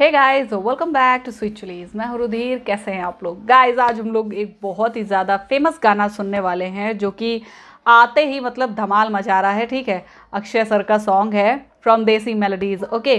Hey guys welcome back to sweet चुलीज मैं रुधीर कैसे हैं आप लोग? गाइस आज हम लोग एक बहुत ही ज़्यादा फ़ेमस गाना सुनने वाले हैं जो कि आते ही मतलब धमाल मचा रहा है ठीक है? अक्षय सर का सॉन्ग है फ्रॉम देसी मेलोडीज ओके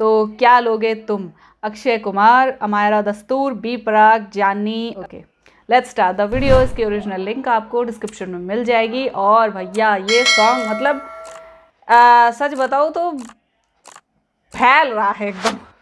तो क्या लोगे तुम? Akshay Kumar Amayra Dastoor B Praak Jaani okay let's start the video इसकी ओरिजिनल लिंक आपको डिस्क्रिप्शन में मिल जाएगी। और भैया ये सॉन्ग मतलब आ, सच बताओ तो फैल रहा है एकदम।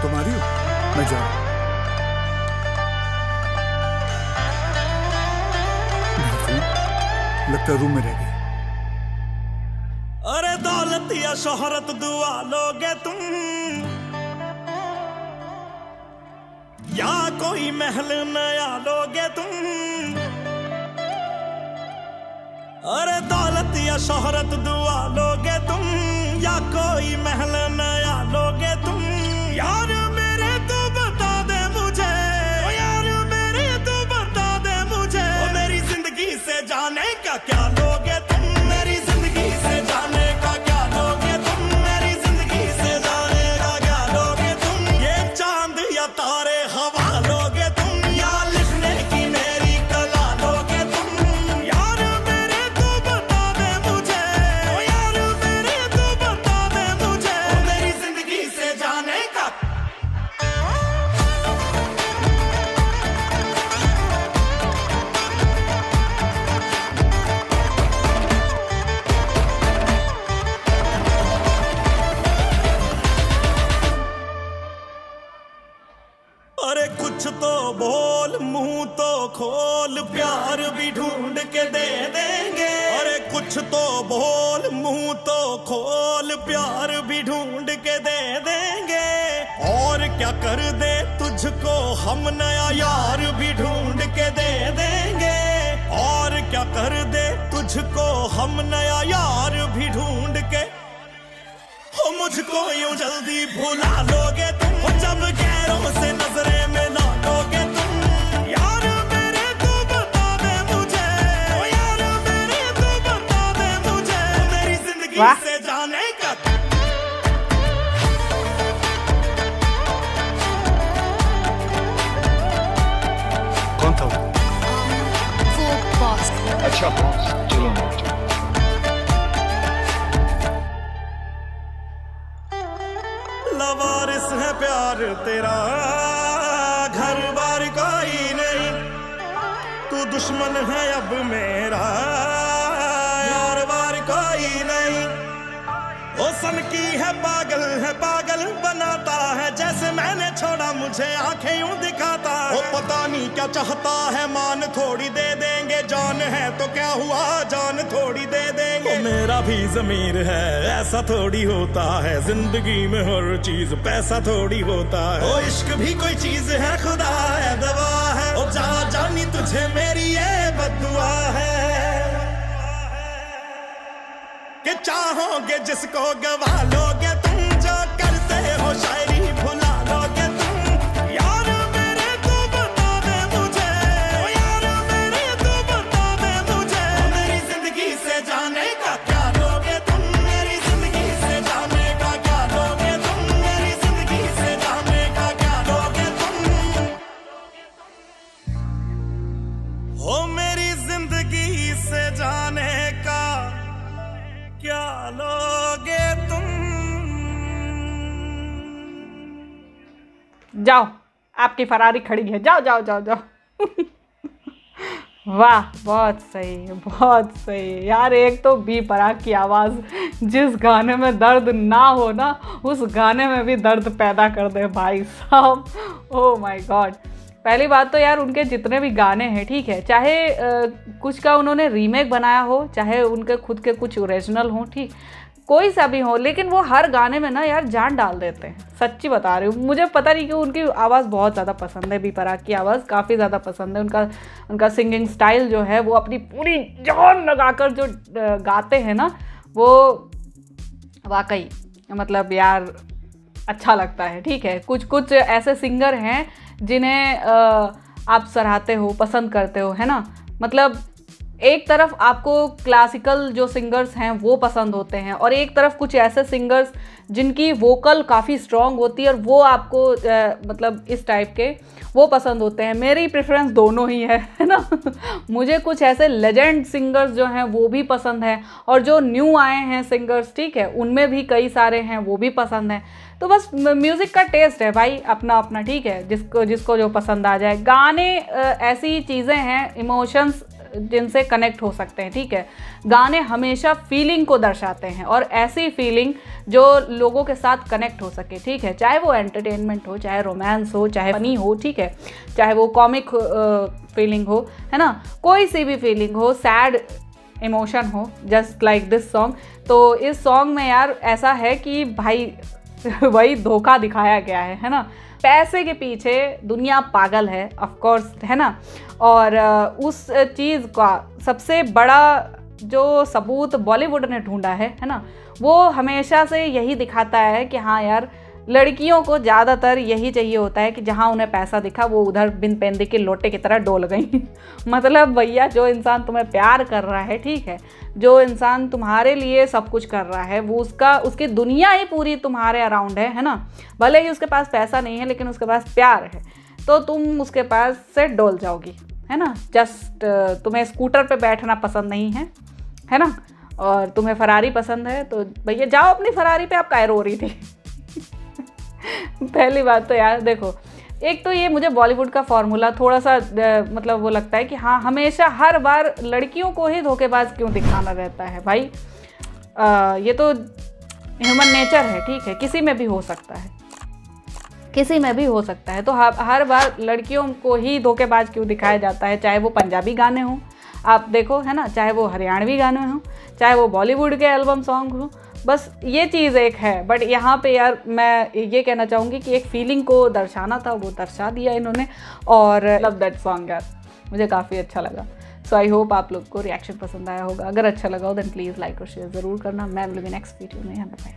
ओके तुम हो। मैं जा रहा। लगता रूम में रह गई। अरे दौलत या शोहरत दुआ लोगे तुम। या कोई महल नया लोगे तुम। अरे दौलत या शोहरत दुआ लोगे तुम। या कोई महल नया खोल प्यार भी ढूंढ के दे देंगे। अरे कुछ तो बोल, मुँह तो खोल, प्यार भी ढूंढ के दे देंगे। और क्या कर दे तुझको हम नया यार भी ढूंढ के दे देंगे। और क्या कर दे तुझको हम नया यार भी ढूंढ के। हो मुझको यूँ जल्दी भुला लोगे तुम। जब गैरों से नजरे वाह। से जाने का कौन था वो? बॉस अच्छा बॉस चलो चलो लवारिस है प्यार तेरा घर बार कोई नहीं। तू दुश्मन है अब मेरा। है पागल है पागल बनाता है जैसे मैंने छोड़ा मुझे आँखें यूँ दिखाता है। ओ पता नहीं क्या चाहता है मान थोड़ी दे देंगे जान है तो क्या हुआ जान थोड़ी दे देंगे। ओ मेरा भी जमीर है ऐसा थोड़ी होता है ज़िंदगी में हर चीज़ पैसा थोड़ी होता है। ओ इश्क भी कोई चीज़ है खुदा है दवा है। ओ जा जानी तुझे मेरी ये बदुआ है। कि चाहोगे जिसको गवा लोगे से जाने का क्या लोगे तुम? जाओ, आपकी फरारी खड़ी है। जाओ जाओ जाओ जाओ। वाह, बहुत सही बहुत सही। यार, एक तो बी पराग की आवाज़। जिस गाने में दर्द ना हो ना, उस गाने में भी दर्द पैदा कर दे भाई साहब। ओ माय गॉड पहली बात तो यार उनके जितने भी गाने हैं ठीक है चाहे अ, कुछ का उन्होंने रीमेक बनाया हो चाहे उनके खुद के कुछ ओरिजिनल हों ठीक कोई सा भी हो लेकिन वो हर गाने में ना यार जान डाल देते हैं सच्ची बता रही हूँ। मुझे पता नहीं कि उनकी आवाज़ बहुत ज़्यादा पसंद है बी पराग की आवाज़ काफ़ी ज़्यादा पसंद है उनका उनका सिंगिंग स्टाइल जो है वो अपनी पूरी जान लगाकर जो गाते हैं ना वो वाकई मतलब यार अच्छा लगता है ठीक है। कुछ कुछ ऐसे सिंगर हैं जिन्हें आप सराहते हो पसंद करते हो है ना? मतलब एक तरफ़ आपको क्लासिकल जो सिंगर्स हैं वो पसंद होते हैं और एक तरफ़ कुछ ऐसे सिंगर्स जिनकी वोकल काफ़ी स्ट्रॉन्ग होती है और वो आपको अ, मतलब इस टाइप के वो पसंद होते हैं। मेरी प्रेफरेंस दोनों ही है है ना? मुझे कुछ ऐसे लेजेंड सिंगर्स जो हैं वो भी पसंद हैं और जो न्यू आए हैं सिंगर्स ठीक है? उनमें भी कई सारे हैं वो भी पसंद हैं। तो बस म्यूज़िक का टेस्ट है भाई अपना अपना ठीक है? जिसको जिसको जो पसंद आ जाए। गाने ऐसी चीज़ें हैं इमोशंस जिनसे कनेक्ट हो सकते हैं, ठीक है? गाने हमेशा फीलिंग को दर्शाते हैं और ऐसी फीलिंग जो लोगों के साथ कनेक्ट हो सके, ठीक है? चाहे वो एंटरटेनमेंट हो, चाहे रोमांस हो, चाहे फनी हो, ठीक है? चाहे वो कॉमिक फीलिंग हो, है ना? कोई सी भी फीलिंग हो सैड इमोशन हो जस्ट लाइक दिस सॉन्ग तो इस सॉन्ग में यार ऐसा है कि भाई, वही धोखा दिखाया गया है है ना? पैसे के पीछे दुनिया पागल है ऑफकोर्स है ना? और उस चीज़ का सबसे बड़ा जो सबूत बॉलीवुड ने ढूंढा है है ना? वो हमेशा से यही दिखाता है कि हाँ यार लड़कियों को ज़्यादातर यही चाहिए होता है कि जहाँ उन्हें पैसा दिखा, वो उधर बिन पेंदी के लोटे की तरह डोल गई। मतलब भैया, जो इंसान तुम्हें प्यार कर रहा है, ठीक है? जो इंसान तुम्हारे लिए सब कुछ कर रहा है, वो उसका, उसकी दुनिया ही पूरी तुम्हारे अराउंड है है ना? भले ही उसके पास पैसा नहीं है, लेकिन उसके पास प्यार है। तो तुम उसके पास से डोल जाओगी, है ना? जस्ट तुम्हें स्कूटर पे बैठना पसंद नहीं है है ना? और तुम्हें फरारी पसंद है तो भैया, जाओ अपनी फरारी पे, आप कायर हो रही थी? पहली बात तो यार देखो एक तो ये मुझे बॉलीवुड का फॉर्मूला थोड़ा सा मतलब वो लगता है कि हाँ हमेशा हर बार लड़कियों को ही धोखेबाज क्यों दिखाना रहता है भाई? अ, ये तो ह्यूमन नेचर है ठीक है किसी में भी हो सकता है। किसी में भी हो सकता है तो हर बार लड़कियों को ही धोखेबाज क्यों दिखाया जाता है? चाहे वो पंजाबी गाने हों आप देखो है ना चाहे वो हरियाणवी गाने हों चाहे वो बॉलीवुड के एल्बम सॉन्ग हों बस ये चीज़ एक है बट यहाँ पे यार मैं ये कहना चाहूँगी कि एक फीलिंग को दर्शाना था, वो दर्शा दिया इन्होंने और लव दैट सॉन्ग यार, मुझे काफ़ी अच्छा लगा। सो आई होप आप लोग को रिएक्शन पसंद आया होगा। अगर अच्छा लगा हो देन प्लीज़ लाइक और शेयर ज़रूर करना। मैं मिलूँगी नेक्स्ट वीडियो में, यहाँ बाय